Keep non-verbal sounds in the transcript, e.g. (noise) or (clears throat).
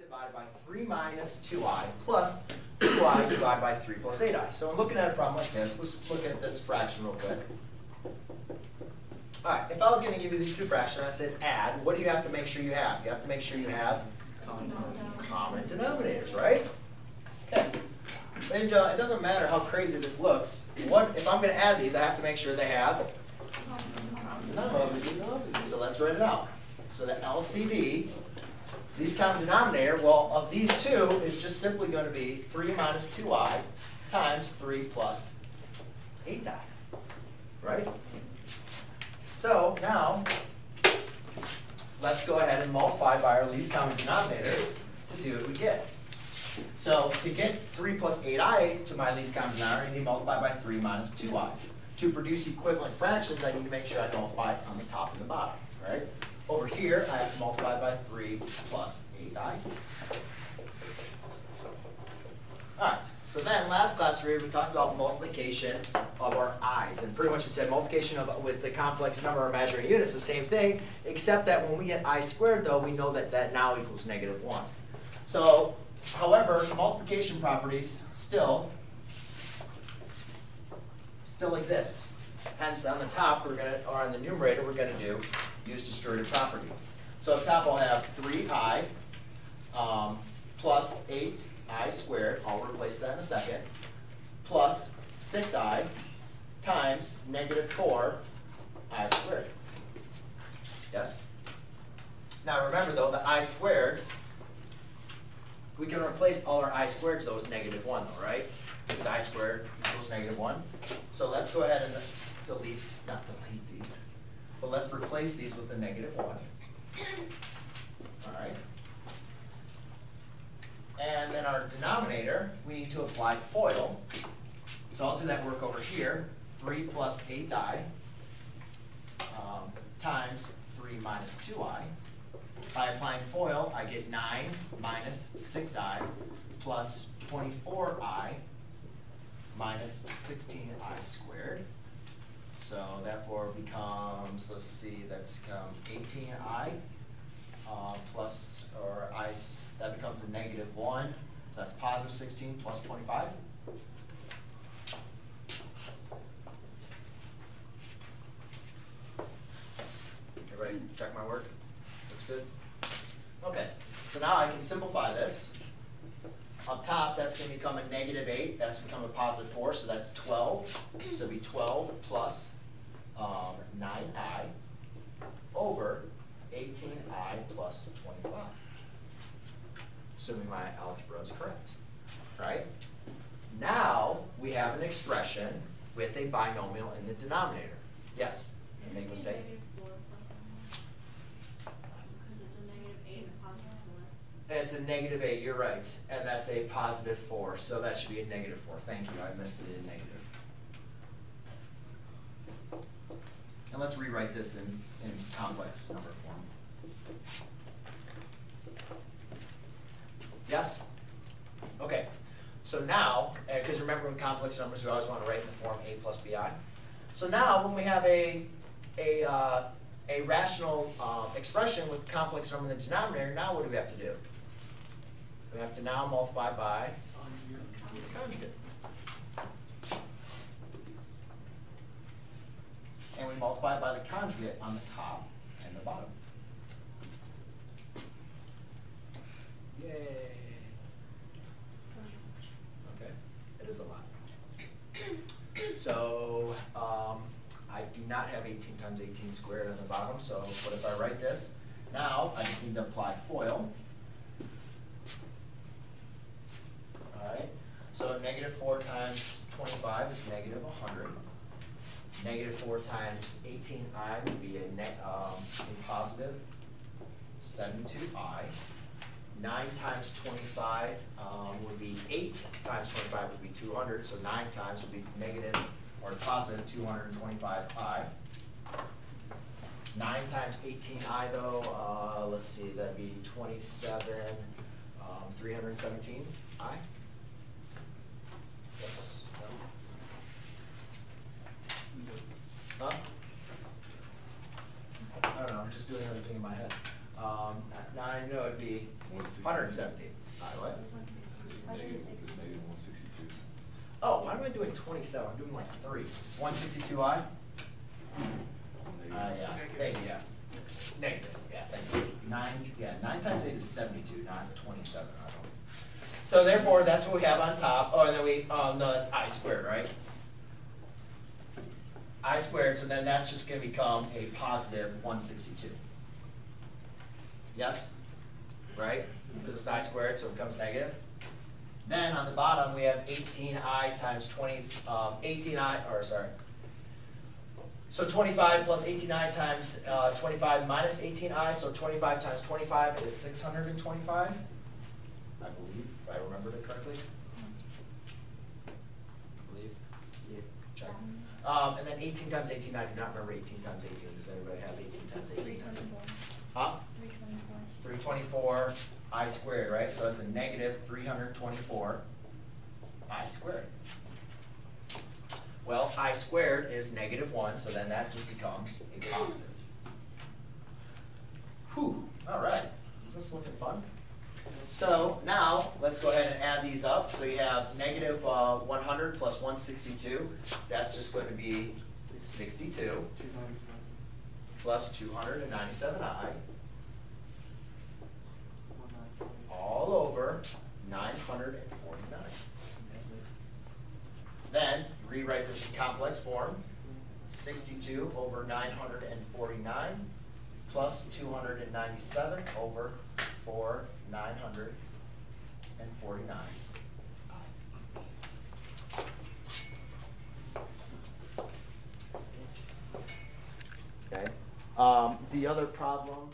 divided by 3 minus 2i plus 2i divided by 3 plus 8i. So I'm looking at a problem like this. Let's look at this fraction real quick. All right, if I was going to give you these two fractions, I said add, what do you have to make sure you have? You have to make sure you have common denominators, right? Okay. And uh, it doesn't matter how crazy this looks. What if I'm going to add these? I have to make sure they have common denominators. So let's write it out. So the LCD, these common denominator, well, of these two is just simply going to be 3 minus 2i times 3 plus 8i, right? So now, let's go ahead and multiply by our least common denominator to see what we get. So to get 3 plus 8i to my least common denominator, I need to multiply by 3 minus 2i. To produce equivalent fractions, I need to make sure I multiply on the top and the bottom, right? Over here, I have to multiply by 3 plus 8i. Alright, so then last class we talked about multiplication of our i's. And pretty much we said multiplication of with the complex number of imaginary units, the same thing, except that when we get i squared though, we know that that now equals negative 1. So, however, multiplication properties still, still exist. Hence, on the top, we're gonna, or on the numerator, we're gonna do use distributive property. So up top, I'll have 3i um, plus 8i squared, I'll replace that in a second, plus 6i times negative 4i squared. Yes? Now remember though, the i squareds, we can replace all our i squareds though as negative 1 though, right? Because i squared equals negative 1. So let's go ahead and delete, not delete but let's replace these with a negative 1. Alright. And then our denominator, we need to apply FOIL. So I'll do that work over here. 3 plus 8i um, times 3 minus 2i. By applying FOIL, I get 9 minus 6i plus 24i minus 16i squared. So therefore becomes, let's see, that becomes 18i uh, plus, or i, that becomes a negative 1. So that's positive 16 plus 25. Everybody check my work? Looks good? Okay, so now I can simplify this. Up top, that's going to become a negative 8. That's become a positive 4, so that's 12. So it'll be 12 plus um, 9i over 18i plus 25. Assuming my algebra is correct. Right? Now we have an expression with a binomial in the denominator. Yes? Make a mistake? It's a negative 8, you're right. And that's a positive 4, so that should be a negative 4. Thank you, I missed the negative. And let's rewrite this in, in complex number form. Yes? Okay. So now, because uh, remember in complex numbers, we always want to write in the form a plus bi. So now, when we have a, a, uh, a rational um, expression with complex number in the denominator, now what do we have to do? We have to now multiply by the conjugate. And we multiply by the conjugate on the top and the bottom. Yay. Okay, it is a lot. (clears throat) So um, I do not have 18 times 18 squared on the bottom, so what if I write this? Now I just need to apply FOIL. Alright, so negative 4 times 25 is negative 100. Negative 4 times 18i would be a, net, um, a positive 72i. 9 times 25 um, would be 8 times 25 would be 200, so 9 times would be negative or positive 225i. 9 times 18i though, uh, let's see, that'd be 27, um, 317i. Yes? No? Huh? I don't know, I'm just doing everything in my head. Um, nine, no, it'd be One sixty. hundred and seventeen. Alright, what? Negative, it's negative one sixty-two. Oh, why am I doing twenty-seven? I'm doing like three. One sixty-two I? Uh, yeah, thank you, yeah. Negative, yeah, thank you. Nine, yeah, nine times eight is seventy-two, not twenty-seven, I don't. So therefore, that's what we have on top, oh, and then we, um, no, that's I squared, right? I squared, so then that's just gonna become a positive one sixty-two. Yes? Right? Because it's I squared, so it becomes negative. Then on the bottom, we have eighteen I times twenty, um, eighteen I, or sorry. So twenty-five plus eighteen I times, uh, twenty-five minus eighteen I, so twenty-five times twenty-five is six hundred and twenty-five. I believe, if I remembered it correctly. I Believe? Yeah. Check. Um, and then eighteen times eighteen, I do not remember eighteen times eighteen, does everybody have eighteen times eighteen? Huh? Three twenty-four, i squared, right? So that's a negative 324 i squared. Well, i squared is negative 1, so then that just becomes a positive. Whew, all right. Is this looking fun? So now let's go ahead and add these up. So you have negative, uh, 100 plus 162. That's just going to be 62 plus 297i. All over nine hundred and forty-nine. Then, rewrite this in complex form, sixty-two over nine hundred and forty-nine, plus two hundred and ninety-seven over four nine hundred and forty-nine. Okay, um, the other problem